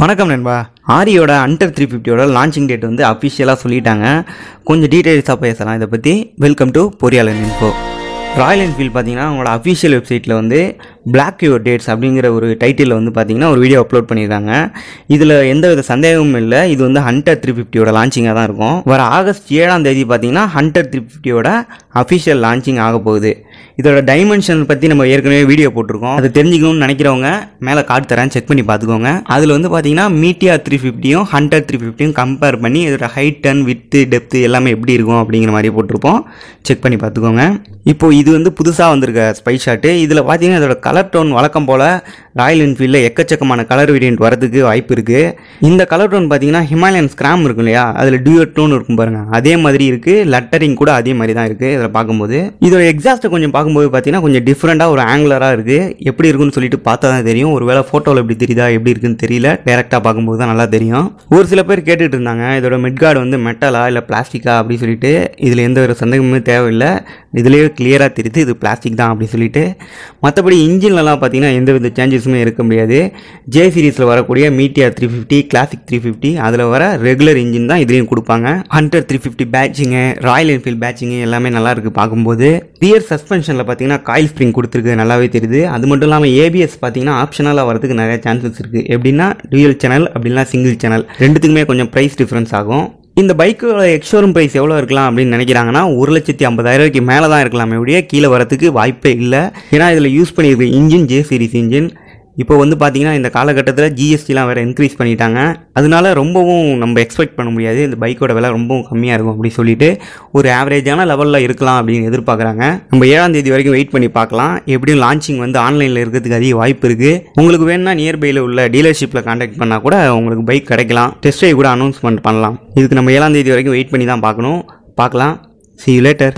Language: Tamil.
வணக்கம் நண்பா. ஆரியோட அண்டர் த்ரீ ஃபிஃப்டியோட லான்ச்சிங் டேட் வந்து அஃபிஷியலாக சொல்லிட்டாங்க. கொஞ்சம் டீட்டெயில்ஸாக பேசலாம் இதை பற்றி welcome to Poriyalan info Royal Enfield பார்த்தீங்கன்னா அவங்களோட அஃபிஷியல் வெப்சைட்டில் வந்து பிளாக் யுவர் டேட்ஸ் அப்படிங்கிற ஒரு டைட்டிலில் வந்து பார்த்தீங்கன்னா ஒரு வீடியோ அப்லோட் பண்ணியிருக்காங்க இதில் எந்த வித சந்தேகமும் இல்லை. இது வந்து ஹண்டர் த்ரீ ஃபிஃப்டியோட லான்ச்சிங்காக தான் இருக்கும். வர ஆகஸ்ட் ஏழாம் தேதி பார்த்தீங்கன்னா ஹண்டர் த்ரீ ஃபிஃப்டியோட அஃபிஷியல் லான்ச்சிங் ஆக போகுது. இதோட டைமென்ஷன் பற்றி நம்ம ஏற்கனவே வீடியோ போட்டிருக்கோம். அது தெரிஞ்சுக்கணும்னு நினைக்கிறவங்க மேலே கார்டு தரேன் செக் பண்ணி பார்த்துக்கோங்க அதில் வந்து பார்த்தீங்கன்னா மீட்டியா த்ரீ ஃபிஃப்டியும் ஹண்ட்ரட் த்ரீ ஃபிஃப்டியும் கம்பேர் பண்ணி இதோட ஹைட் அண்ட் வித்து டெப்த்து எல்லாமே எப்படி இருக்கும் அப்படிங்கிற மாதிரி போட்டிருப்போம். செக் பண்ணி பார்த்துக்கோங்க இப்போது இது வந்து புதுசாக வந்திருக்க ஸ்பை ஷாட்டு இதில் பார்த்தீங்கன்னா இதோட கலர் டோன் வழக்கம் போல் ராயல் என்ஃபீல்டில் எக்கச்சக்கமான கலர் வேரியன்ட் வரதுக்கு வாய்ப்பு இருக்குது இந்த கலர் டோன் பார்த்தீங்கன்னா ஹிமாலயன் ஸ்கிராம் இருக்கும் இல்லையா? அதில் டியூட் டோன் இருக்கும் பாருங்கள் அதே மாதிரி இருக்குது லட்டரிங் கூட அதே மாதிரி தான் இருக்குது இதில் பார்க்கும்போது. இதோட எக்ஸாஸ்ட்டை கொஞ்சம் பார்க்கும்போது பார்த்தீங்கன்னா கொஞ்சம் டிஃப்ரெண்ட்டாக ஒரு ஆங்குலராக இருக்குது எப்படி இருக்குன்னு சொல்லிட்டு பார்த்தா தான் தெரியும். ஒரு வேளை ஃபோட்டோவில் எப்படி தெரியுதா? எப்படி இருக்குன்னு தெரியல. டேரெக்டாக பார்க்கும்போது தான் நல்லா தெரியும். ஒரு சில பேர் கேட்டுட்டு இருந்தாங்க இதோட மிட்கார்டு வந்து மெட்டலா இல்லை பிளாஸ்டிக்கா அப்படின்னு சொல்லிட்டு இதில் எந்த ஒரு சந்தேகமுமே தேவையில்லை. இதுலேயே கிளியராக தெரியுது இது பிளாஸ்டிக் தான் அப்படி சொல்லிட்டு. மற்றபடி இன்ஜின்லலாம் பார்த்தீங்கன்னா எந்த வித சேஞ்சஸுமே இருக்க முடியாது. ஜே சீரீஸில் வரக்கூடிய Meteor three fifty classic three fifty அதில் வர ரெகுலர் இன்ஜின் தான் இதுலேயும் கொடுப்பாங்க. ஹண்ட்ரட் த்ரீ ஃபிஃப்டி பேட்சிங்கு ராயல் என்ஃபீல்ட் பேட்சிங்கு எல்லாமே நல்லா இருக்குது பார்க்கும்போது. ரியர் சஸ்பென்ஷனில் பார்த்தீங்கன்னா காயில் ஸ்ப்ரிங் கொடுத்துருக்கு நல்லாவே தெரியுது. அது மட்டும் இல்லாமல் ஏபிஎஸ் பார்த்தீங்கன்னா ஆப்ஷனலாக வரதுக்கு நிறைய சான்சஸ் இருக்குது எப்படின்னா டுயல் சேனல் அப்படின்னா சிங்கிள் சேனல் ரெண்டுத்துக்குமே கொஞ்சம் ப்ரைஸ் டிஃப்ரென்ஸ் ஆகும். இந்த பைக்கோட எக்ஷோரூம் ப்ரைஸ் எவ்வளோ இருக்கலாம் அப்படின்னு நினைக்கிறாங்கன்னா ஒரு லட்சத்தி ஐம்பதாயிரம் ரூபாய்க்கு மேலே தான் இருக்கலாமே ஒழிய கீழே வரதுக்கு வாய்ப்பே இல்லை. ஏன்னா இதில் யூஸ் பண்ணியிருக்க இன்ஜின் ஜே சீரிஸ் இன்ஜின் இப்போ வந்து பார்த்தீங்கன்னா இந்த காலகட்டத்தில் ஜிஎஸ்டிலாம் வேறு இன்க்ரீஸ் பண்ணிட்டாங்க. அதனால ரொம்பவும் நம்ம எக்ஸ்பெக்ட் பண்ண முடியாது. இந்த பைக்கோட விலை ரொம்பவும் கம்மியாக இருக்கும் அப்படி சொல்லிட்டு ஒரு ஆவரேஜான லெவலில் இருக்கலாம் அப்படின்னு எதிர்பார்க்குறாங்க. நம்ம ஏழாம் தேதி வரைக்கும் வெயிட் பண்ணி பார்க்கலாம். எப்படியும் லான்ச்சிங் வந்து ஆன்லைனில் இருக்கிறதுக்கு அதிக வாய்ப்பு இருக்குது உங்களுக்கு வேணும்னா நியர்பையில் உள்ள டீலர்ஷிப்பில் காண்டாக்ட் பண்ணால் கூட உங்களுக்கு பைக் கிடைக்கலாம். டெஸ்ட் கூட அனௌன்ஸ்மெண்ட் பண்ணலாம். இதுக்கு நம்ம ஏழாம் தேதி வரைக்கும் வெயிட் பண்ணி தான் பார்க்கணும். பார்க்கலாம். C you later